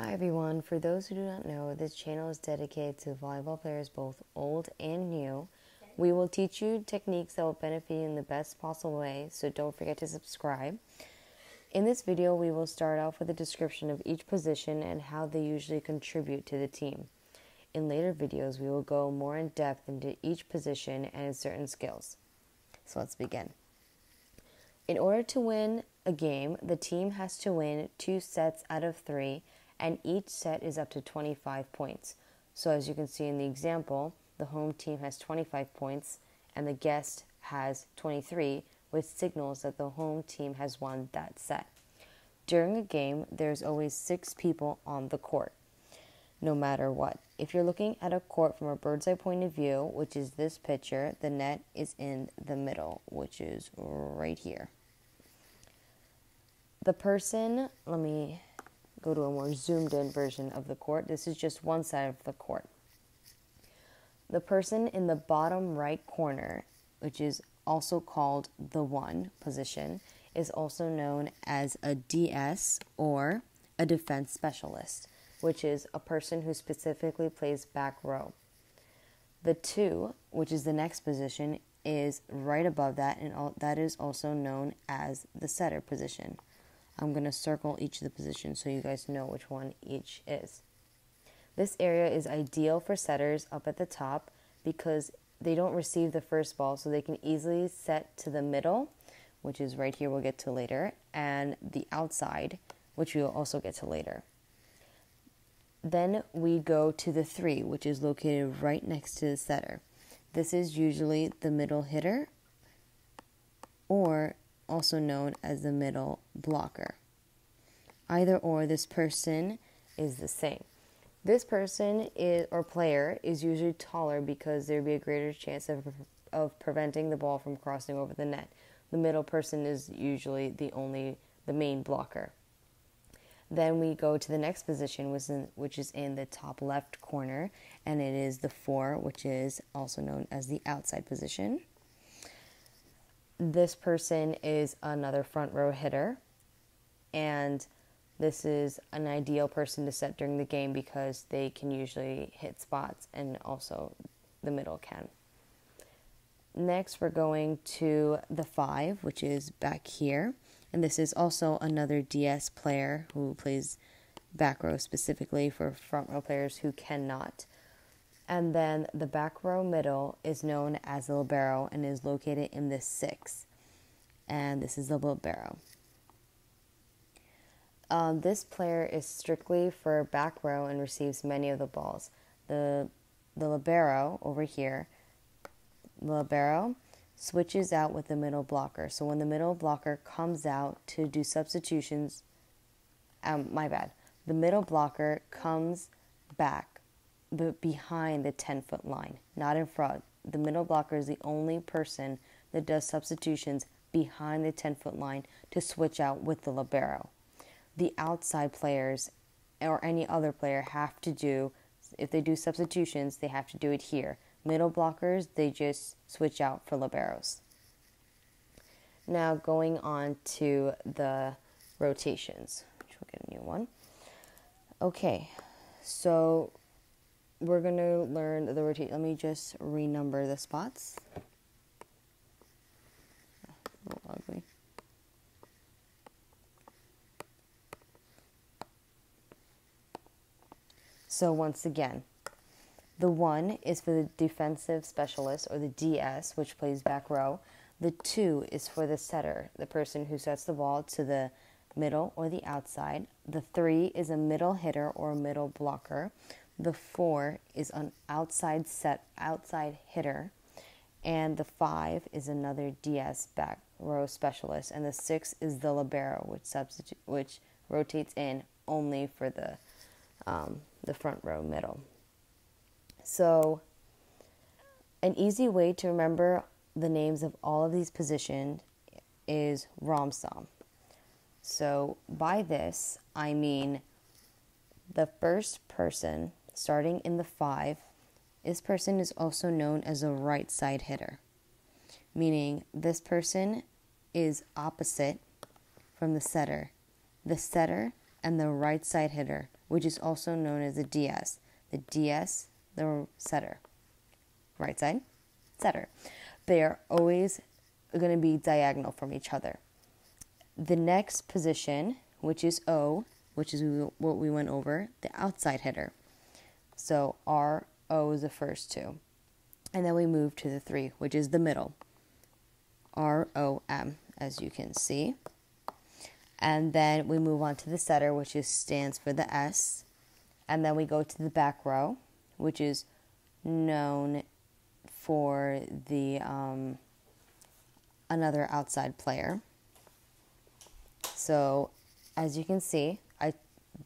Hi everyone. For those who do not know, this channel is dedicated to volleyball players both old and new. We will teach you techniques that will benefit you in the best possible way, so don't forget to subscribe. In this video, we will start off with a description of each position and how they usually contribute to the team. In later videos, we will go more in depth into each position and certain skills. So let's begin. In order to win a game, the team has to win two sets out of three and each set is up to 25 points. So, as you can see in the example, the home team has 25 points and the guest has 23, which signals that the home team has won that set. During a game, there's always six people on the court, no matter what. If you're looking at a court from a bird's eye point of view, which is this picture, the net is in the middle, which is right here. The person, let me go to a more zoomed in version of the court. This is just one side of the court. The person in the bottom right corner, which is also called the one position, is also known as a DS or a defense specialist, which is a person who specifically plays back row. The two, which is the next position, is right above that, and that is also known as the setter position. I'm going to circle each of the positions so you guys know which one each is. This area is ideal for setters up at the top because they don't receive the first ball, so they can easily set to the middle, which is right here, we'll get to later, and the outside, which we'll also get to later. Then we go to the three, which is located right next to the setter. This is usually the middle hitter or also known as the middle blocker. Either or, this person is the same. This person is or player is usually taller because there'd be a greater chance of, of preventing the ball from crossing over the net. The middle person is usually the only the main blocker. Then we go to the next position, which is, in, which is in the top left corner, and it is the four, which is also known as the outside position this person is another front row hitter, and this is an ideal person to set during the game because they can usually hit spots and also the middle can. Next, we're going to the five, which is back here, and this is also another DS player who plays back row specifically for front row players who cannot. And then the back row middle is known as the libero and is located in the six. And this is the libero. Um, this player is strictly for back row and receives many of the balls. The the libero over here, libero switches out with the middle blocker. So when the middle blocker comes out to do substitutions, um, my bad, the middle blocker comes back but behind the 10 foot line, not in front. The middle blocker is the only person that does substitutions behind the 10 foot line to switch out with the libero. The outside players or any other player have to do, if they do substitutions, they have to do it here. Middle blockers, they just switch out for liberos. Now, going on to the rotations, which we'll get a new one. Okay, so we're going to learn the rotation. Let me just renumber the spots. A little ugly. So once again, the one is for the defensive specialist or the DS, which plays back row. The two is for the setter, the person who sets the ball to the middle or the outside. The three is a middle hitter or middle blocker. The four is an outside set, outside hitter, and the five is another DS back row specialist, and the six is the libero, which substitute, which rotates in only for the um, the front row middle. So, an easy way to remember the names of all of these positions is Ramsam. So, by this, I mean the first person starting in the five, this person is also known as a right side hitter, meaning this person is opposite from the setter. The setter and the right side hitter which is also known as the DS. The DS, the setter. Right side, setter. They are always going to be diagonal from each other. The next position, which is O, which is what we went over, the outside hitter. So R, O is the first two. And then we move to the three, which is the middle. R, O, M, as you can see. And then we move on to the setter, which is stands for the S. And then we go to the back row, which is known for the um, another outside player. So, as you can see, I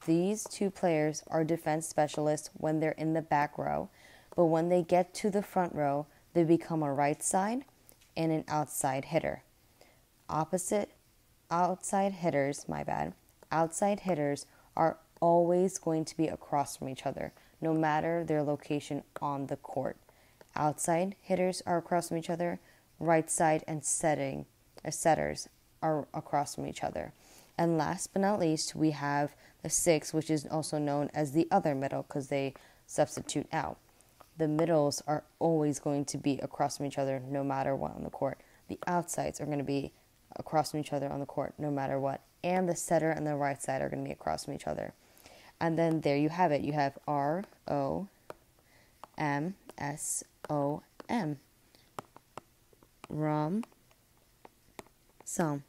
these two players are defense specialists when they're in the back row, but when they get to the front row, they become a right side and an outside hitter. Opposite outside hitters, my bad, outside hitters are always going to be across from each other, no matter their location on the court. Outside hitters are across from each other, right side and setting uh, setters are across from each other. And last but not least, we have the six, which is also known as the other middle because they substitute out the middles are always going to be across from each other no matter what on the court. The outsides are going to be across from each other on the court no matter what. And the setter and the right side are going to be across from each other. And then there you have it. You have R O M S O M. ROM SOM.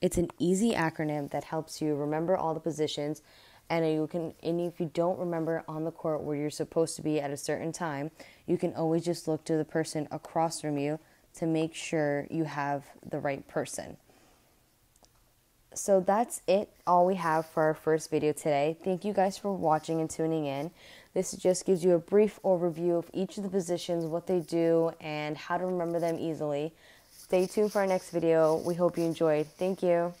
It's an easy acronym that helps you remember all the positions and you can and if you don't remember on the court where you're supposed to be at a certain time you can always just look to the person across from you to make sure you have the right person. So that's it all we have for our first video today. Thank you guys for watching and tuning in. This just gives you a brief overview of each of the positions what they do and how to remember them easily stay tuned for our next video. We hope you enjoyed. Thank you